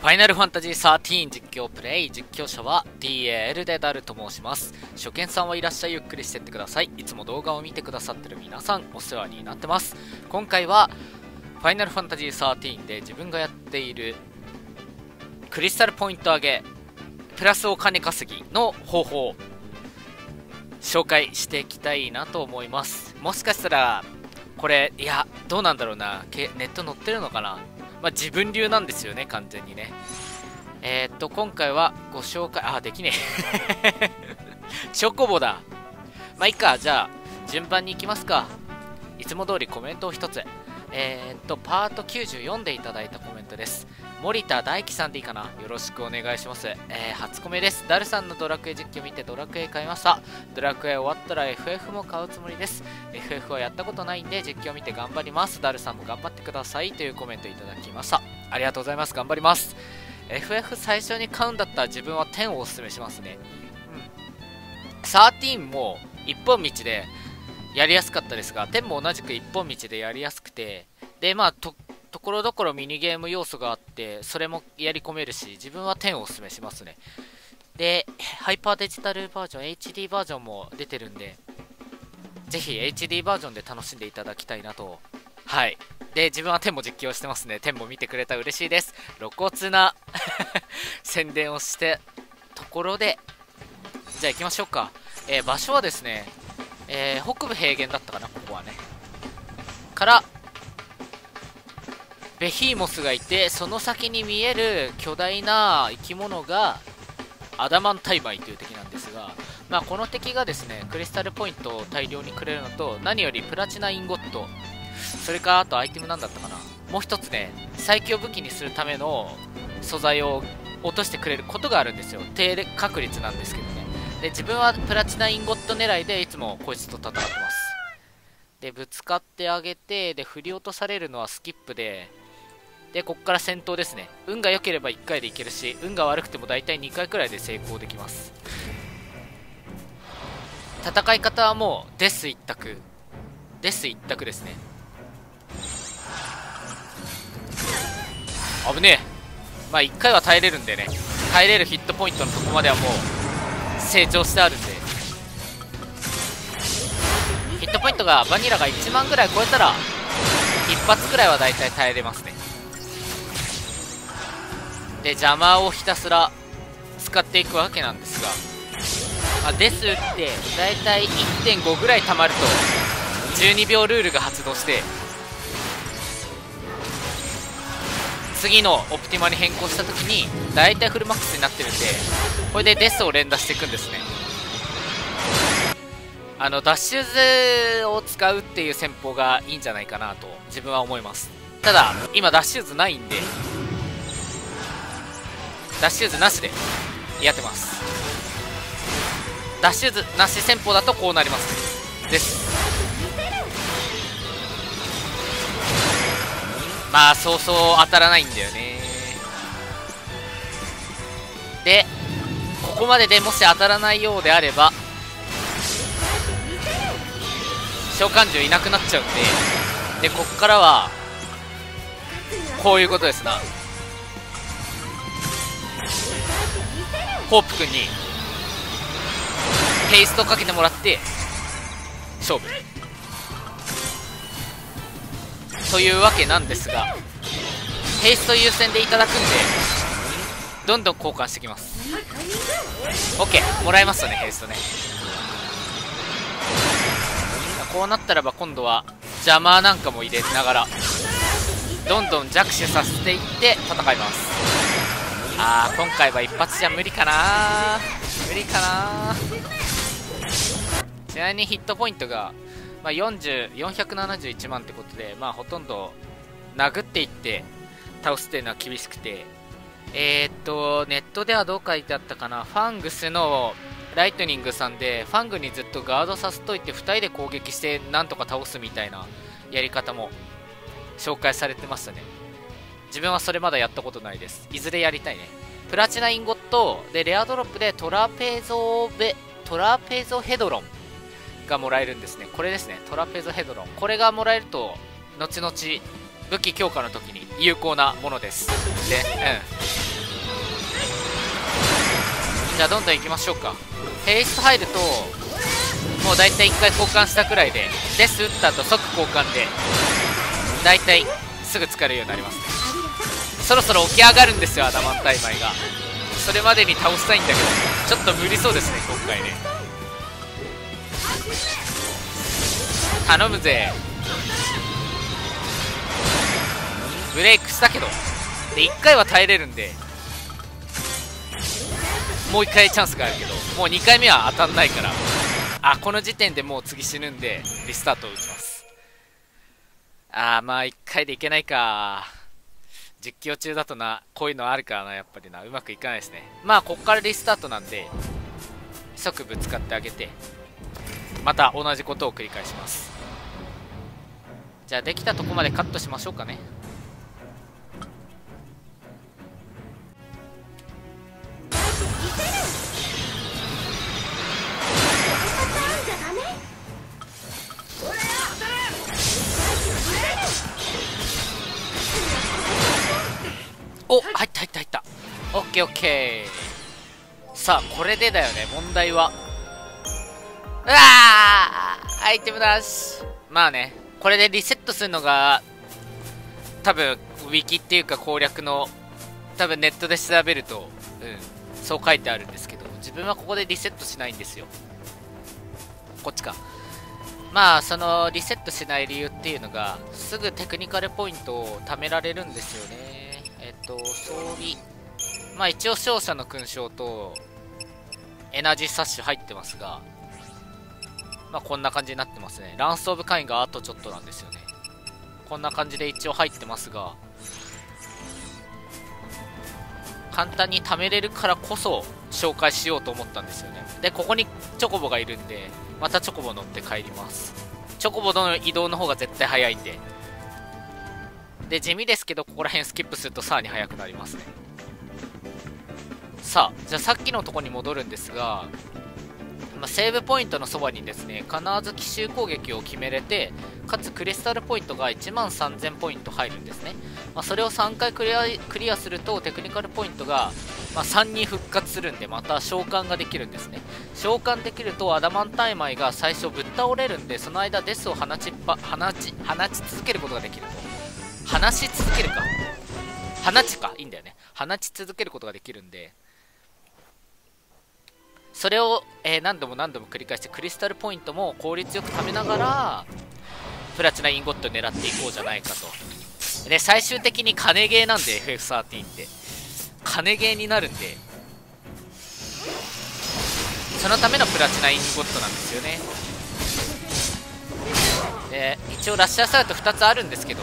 ファイナルファンタジー13実況プレイ実況者は DAL でダルと申します。初見さんはいらっしゃいゆっくりしてってください。いつも動画を見てくださってる皆さんお世話になってます。今回はファイナルファンタジー13で自分がやっているクリスタルポイント上げプラスお金稼ぎの方法紹介していきたいなと思います。もしかしたらこれいやどうなんだろうな。ネット載ってるのかな？まあ、自分流なんですよね、完全にね。えー、っと、今回はご紹介、あ、できねえ。チョコボだ。まあ、いいか、じゃあ、順番に行きますか。いつも通りコメントを一つ。えー、っと、パート94でいただいたコメントです。森田大樹さんでいいかな？よろしくお願いします。えー、初コメです。ダルさんのドラクエ実況見てドラクエ買いました。ドラクエ終わったら FF も買うつもりです。FF はやったことないんで実況見て頑張ります。ダルさんも頑張ってくださいというコメントいただきました。ありがとうございます。頑張ります。FF 最初に買うんだったら自分は10をおすすめしますね。うん。13も一本道でやりやすかったですが、10も同じく一本道でやりやすくて、で、まあ、とところどころミニゲーム要素があってそれもやり込めるし自分は10をおすすめしますね。でハイパーデジタルバージョン HD バージョンも出てるんでぜひ HD バージョンで楽しんでいただきたいなと。はい。で自分は10も実況してますね。10も見てくれたら嬉しいです。露骨な 宣伝をしてところでじゃあ行きましょうか、えー、場所はですね、えー、北部平原だったかなここはね。からベヒーモスがいてその先に見える巨大な生き物がアダマンタイバイという敵なんですが、まあ、この敵がですねクリスタルポイントを大量にくれるのと何よりプラチナインゴットそれからあとアイテムなんだったかな。もう一つね最強武器にするための素材を落としてくれることがあるんですよ。低確率なんですけどね。で自分はプラチナインゴット狙いでいつもこいつと戦ってますでぶつかってあげてで振り落とされるのはスキップでで、こっから戦闘ですね。運が良ければ1回でいけるし、運が悪くても大体2回くらいで成功できます。戦い方はもう、デス一択。デス一択ですね。危ねえ。まあ1回は耐えれるんでね。耐えれるヒットポイントのとこまではもう、成長してあるんで。ヒットポイントがバニラが1万ぐらい超えたら、一発くらいは大体耐えれますね。で邪魔をひたすら使っていくわけなんですが、あ、ですって大体1.5ぐらい溜まると12秒ルールが発動して次のオプティマに変更した時に大体フルマックスになってるんでこれでデスを連打していくんですね。あのダッシュズを使うっていう戦法がいいんじゃないかなと自分は思います。ただ今ダッシュズないんでダッシューズなしでやってます。ダッシューズなし戦法だとこうなります。です。まあそうそう当たらないんだよね。でここまででもし当たらないようであれば召喚獣いなくなっちゃうんででこっからはこういうことですな。ホープ君にペーストかけてもらって勝負。というわけなんですがペースト優先でいただくんでどんどん交換してきます。OK もらえますよねペーストね。こうなったらば今度は邪魔なんかも入れながらどんどん弱視させていって戦います。あー今回は一発じゃ無理かな無理かなちなみにヒットポイントが、まあ、40471万ってことで、まあ、ほとんど殴っていって倒すっていうのは厳しくてえー、っとネットではどう書いてあったかな？ファングスのライトニングさんでファングにずっとガードさせといて2人で攻撃してなんとか倒すみたいなやり方も紹介されてましたね自分はそれまだやったことないです。いずれやりたいね。プラチナインゴット、で、レアドロップでトラペゾベ、トラペゾヘドロンがもらえるんですね。これですね。トラペゾヘドロン。これがもらえると、後々、武器強化の時に有効なものです。で、うん。じゃあどんどん行きましょうかヘイスト入るともう大体1回交換したくらいでデス打った後即交換で大体すぐ使えるようになりますねそろそろ起き上がるんですよアダマンタイマイがそれまでに倒したいんだけどちょっと無理そうですね今回ね頼むぜ。ブレイクしたけど。で1回は耐えれるんで。もう1回チャンスがあるけど。もう2回目は当たんないから。あこの時点でもう次死ぬんでリスタートを打ちます。あーまあ1回でいけないか。実況中だとなこういうのあるからなやっぱりな。うまくいかないですね。まあこっからリスタートなんで即ぶつかってあげてまた同じことを繰り返します。じゃあできたとこまでカットしましょうかね。お入った入った入った。オッケーオッケー。さあこれでだよね。問題は。うわーアイテムなし。まあね。これでリセットするのが多分ウィキっていうか攻略の多分ネットで調べると、うん、そう書いてあるんですけど自分はここでリセットしないんですよ。こっちか。まあそのリセットしない理由っていうのがすぐテクニカルポイントを貯められるんですよね。えっと装備。まあ一応勝者の勲章とエナジーサッシュ入ってますがまあこんな感じになってますね。ランスオブカインがあとちょっとなんですよね。こんな感じで一応入ってますが簡単に貯めれるからこそ紹介しようと思ったんですよね。でここにチョコボがいるんでまたチョコボ乗って帰ります。チョコボの移動の方が絶対早いんで。で地味ですけどここら辺スキップするとさらに速くなりますね。さあじゃあさっきのとこに戻るんですが、まあ、セーブポイントのそばにですね必ず奇襲攻撃を決めれてかつクリスタルポイントが1万3000ポイント入るんですね、まあ、それを3回クリアするとテクニカルポイントが、まあ、3に復活するんでまた召喚ができるんですね。召喚できるとアダマンタイマイが最初ぶっ倒れるんでその間デスを放ちっぱ放ち放ち続けることができると。放し続けるか。放ちかいいんだよね。放ち続けることができるんでそれを、えー、何度も何度も繰り返してクリスタルポイントも効率よく貯めながらプラチナインゴット狙っていこうじゃないかと。で最終的に金ゲーなんで FF13 って。金ゲーになるんで。そのためのプラチナインゴットなんですよね。で一応ラッシャーサウト2つあるんですけど。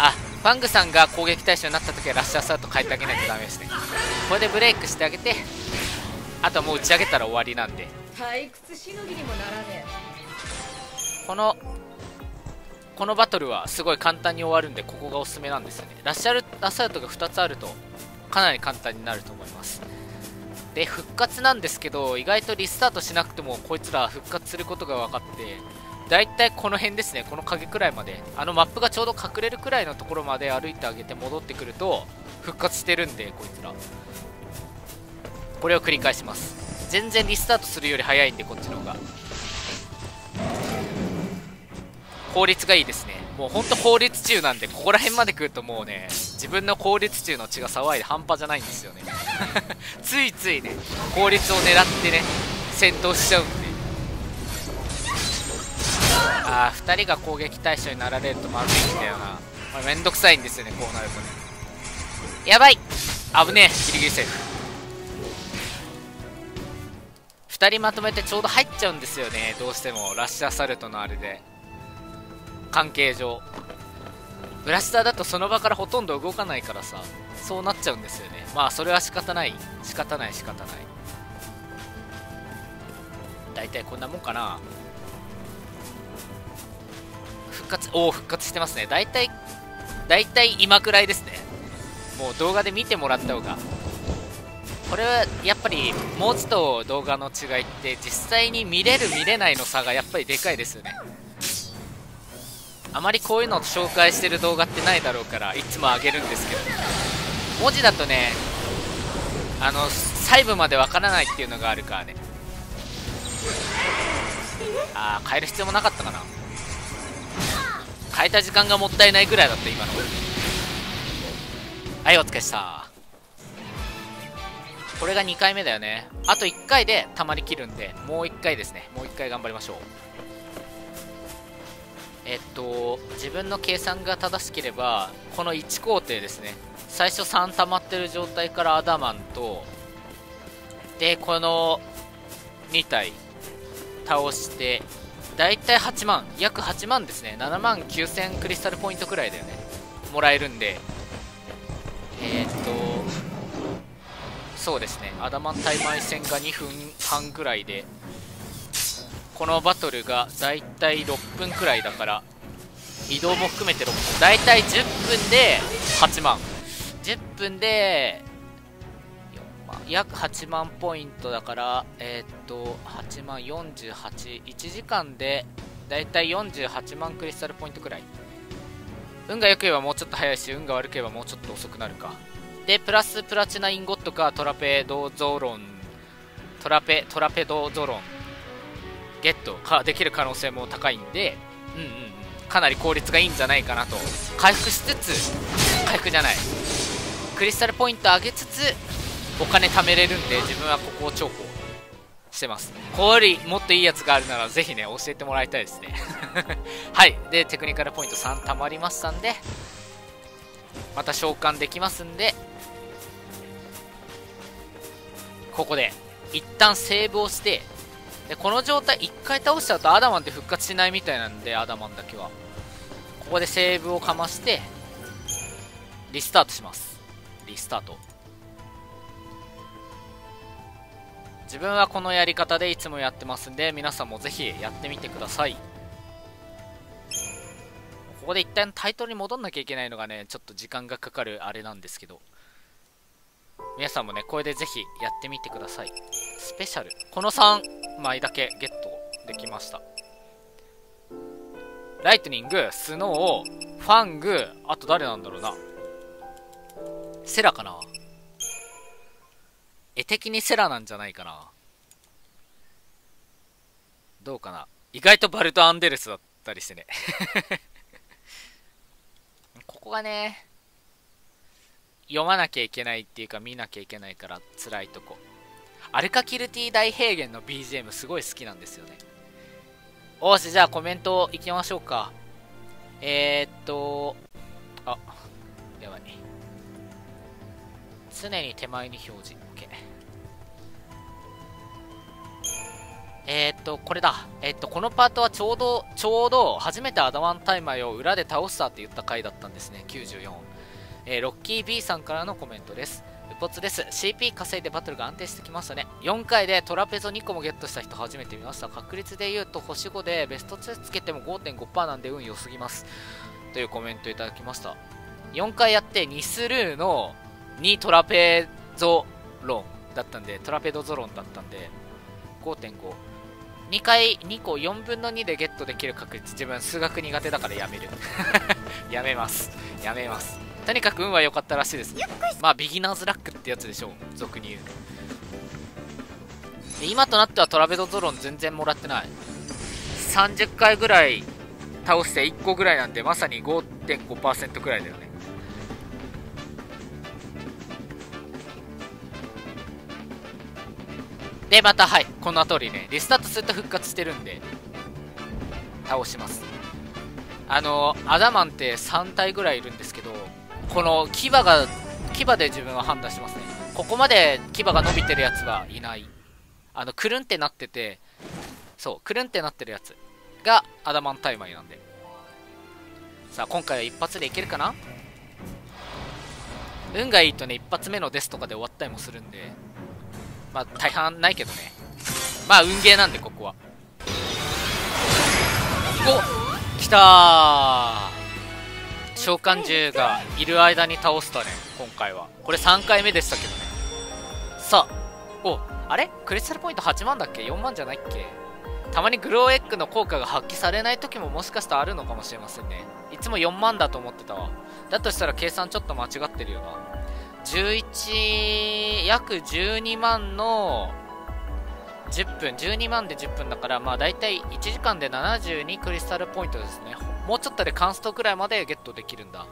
あファングさんが攻撃対象になった時はラッシャーサウト変えてあげないとダメですね。これでブレイクしてあげて。あとはもう打ち上げたら終わりなんで。退屈しのぎにもならねこのこのバトルはすごい簡単に終わるんでここがおすすめなんですよね。ラッシャルアサウトが2つあるとかなり簡単になると思います。で復活なんですけど意外とリスタートしなくてもこいつら復活することが分かってだいたいこの辺ですね。この影くらいまで。あのマップがちょうど隠れるくらいのところまで歩いてあげて戻ってくると復活してるんでこいつらこれを繰り返します。全然リスタートするより早いんでこっちの方が。効率がいいですね。もうほんと効率中なんでここら辺まで来るともうね自分の効率中の血が騒いで半端じゃないんですよね。ついついね効率を狙ってね戦闘しちゃうんで。ああ2人が攻撃対象になられるとまずいんだよな、まあ、めんどくさいんですよねこうなるとね。やばい。危ねえギリギリセーフ2人まとめてちょうど入っちゃうんですよねどうしても。ラッシャーサルトのあれで。関係上。ブラスターだとその場からほとんど動かないからさ。そうなっちゃうんですよね。まあそれは仕方ない。仕方ない仕方ない。大体こんなもんかな。復活おお復活してますね。大体大体今くらいですね。もう動画で見てもらった方が。これはやっぱり文字と動画の違いって実際に見れる見れないの差がやっぱりでかいですよね。あまりこういうのを紹介してる動画ってないだろうからいつもあげるんですけど。文字だとねあの細部までわからないっていうのがあるからね。ああ変える必要もなかったかな。変えた時間がもったいないぐらいだった今の。はいお疲れした。これが2回目だよね。あと1回でたまりきるんでもう1回ですね。もう1回頑張りましょう。えっと自分の計算が正しければこの1工程ですね。最初3溜まってる状態からアダマンとでこの2体倒してだいたい8万約8万ですね。7万9000クリスタルポイントくらいだよね。もらえるんで。えー、っとそうですね。アダマン対マイ戦が2分半くらいでこのバトルがだいたい6分くらいだから移動も含めて6分。だいたい10分で8万。10分で約8万ポイントだからえー、っと8万481時間でだいたい48万クリスタルポイントくらい。運が良ければもうちょっと早いし運が悪ければもうちょっと遅くなるか。でプラスプラチナインゴットかトラペドゾロン。トラペトラペドゾロン。ゲットかできる可能性も高いんでうんうんかなり効率がいいんじゃないかなと。回復しつつ回復じゃない。クリスタルポイント上げつつお金貯めれるんで自分はここを重宝してます。ここよりもっといいやつがあるならぜひね教えてもらいたいですね。はい。でテクニカルポイント3貯まりましたんでまた召喚できますんでここで一旦セーブをしてでこの状態1回倒しちゃうとアダマンって復活しないみたいなんでアダマンだけは。ここでセーブをかましてリスタートします。リスタート。自分はこのやり方でいつもやってますんで皆さんもぜひやってみてください。ここで一旦タイトルに戻んなきゃいけないのがねちょっと時間がかかるあれなんですけど。皆さんもねこれでぜひやってみてください。スペシャル。この3枚だけゲットできました。ライトニングスノーファングあと誰なんだろうな。セラかな。絵的にセラなんじゃないかな。どうかな。意外とバルト・アンデルスだったりしてね。ここがね読まなきゃいけないっていうか見なきゃいけないから辛いとこ。アルカキルティ大平原の BGM すごい好きなんですよね。おしじゃあコメントいきましょうか。えー、っとあやばい。常に手前に表示。OK えー、っと、これだ。えー、っと、このパートはちょうど、ちょうど、初めてアダマンタイマーを裏で倒したって言った回だったんですね。94。えー、ロッキー B さんからのコメントです。うぽつです。CP 稼いでバトルが安定してきましたね。4回でトラペゾ2個もゲットした人初めて見ました。確率で言うと星5でベスト2つけても5.5%なんで運良すぎます。というコメントいただきました。4回やって2スルーの2トラペゾロンだったんで、トラペドゾロンだったんで、5.5。2回2個4分の2でゲットできる確率自分数学苦手だからやめる。やめます。やめます。とにかく運は良かったらしいです。まあビギナーズラックってやつでしょう俗に言う。で今となってはトラベドゾロン全然もらってない。30回ぐらい倒して1個ぐらいなんでまさに5.5%くらいだよねで、また、はい、この通りね、リスタートすると復活してるんで、倒します。あの、アダマンって3体ぐらいいるんですけど、この牙が、牙で自分は判断しますね。ここまで牙が伸びてるやつはいない。あの、くるんってなってて、そう、くるんってなってるやつがアダマンタイマイなんで。さあ、今回は一発でいけるかな？運がいいとね、一発目のデスとかで終わったりもするんで、まあ大半ないけどね。まあ運ゲーなんでここは。お来た召喚獣がいる間に倒したね今回は。これ3回目でしたけどね。さあおあれ？クリスタルポイント8万だっけ？4万じゃないっけ？たまにグローエッグの効果が発揮されない時ももしかしたらあるのかもしれませんね。いつも4万だと思ってたわ。だとしたら計算ちょっと間違ってるよな。11約12万の10分12万で10分だからまあ大体1時間で72クリスタルポイントですね。もうちょっとでカンストくらいまでゲットできるんだ。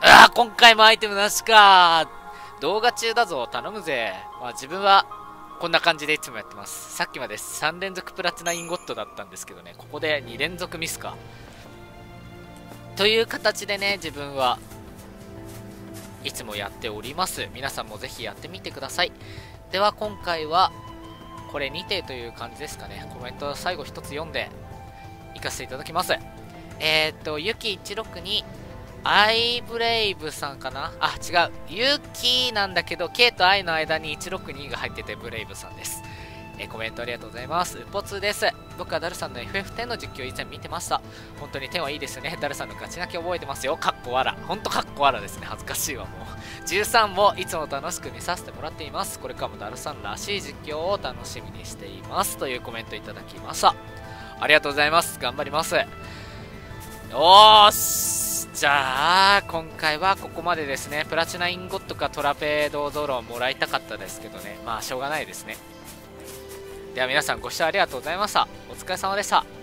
ああ今回もアイテムなしか。動画中だぞ。頼むぜ。まあ自分はこんな感じでいつもやってます。さっきまで3連続プラチナインゴットだったんですけどね。ここで2連続ミスか。という形でね自分はいつもやっております。皆さんもぜひやってみてください。では今回はこれにてという感じですかね。コメント最後1つ読んでいかせていただきます。えー、っとゆき162アイブレイブさんかな？あ、違う。ユキなんだけど、K と I の間に162が入ってて、ブレイブさんです。えー、コメントありがとうございます。うぽつです。僕はダルさんの FF10 の実況以前見てました。本当に10はいいですね。ダルさんのガチ泣き覚えてますよ。かっこわら。ほんとかっこわらですね。恥ずかしいわ、もう。13もいつも楽しく見させてもらっています。これからもダルさんらしい実況を楽しみにしています。というコメントいただきました。ありがとうございます。頑張ります。おーしじゃあ、今回はここまでですね。プラチナインゴットかトラペードドロンもらいたかったですけどね。まあ、しょうがないですね。では皆さんご視聴ありがとうございました。お疲れ様でした。